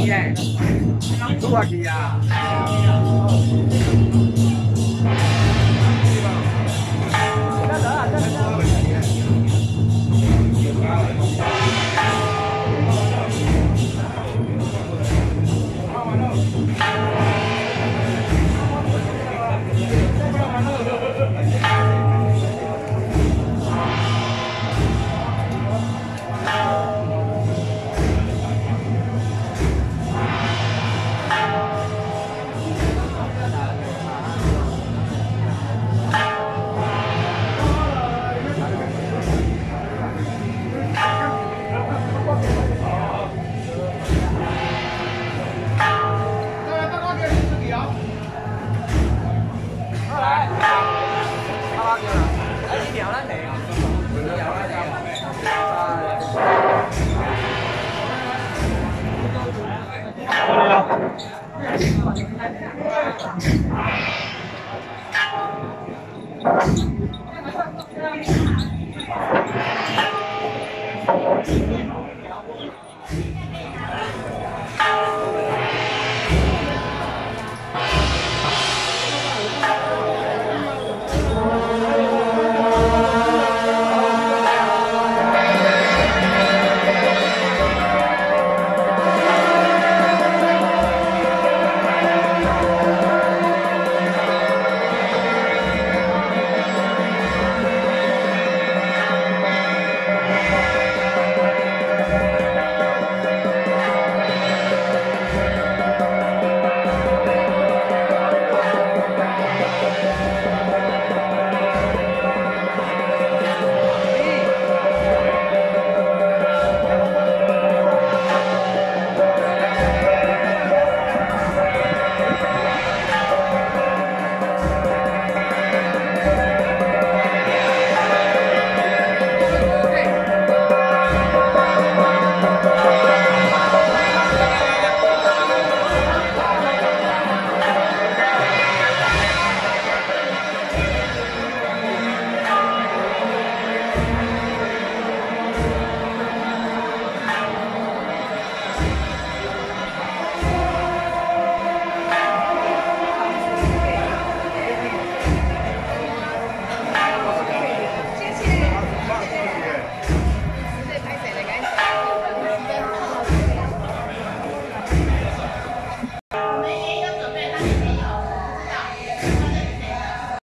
哎呀你呀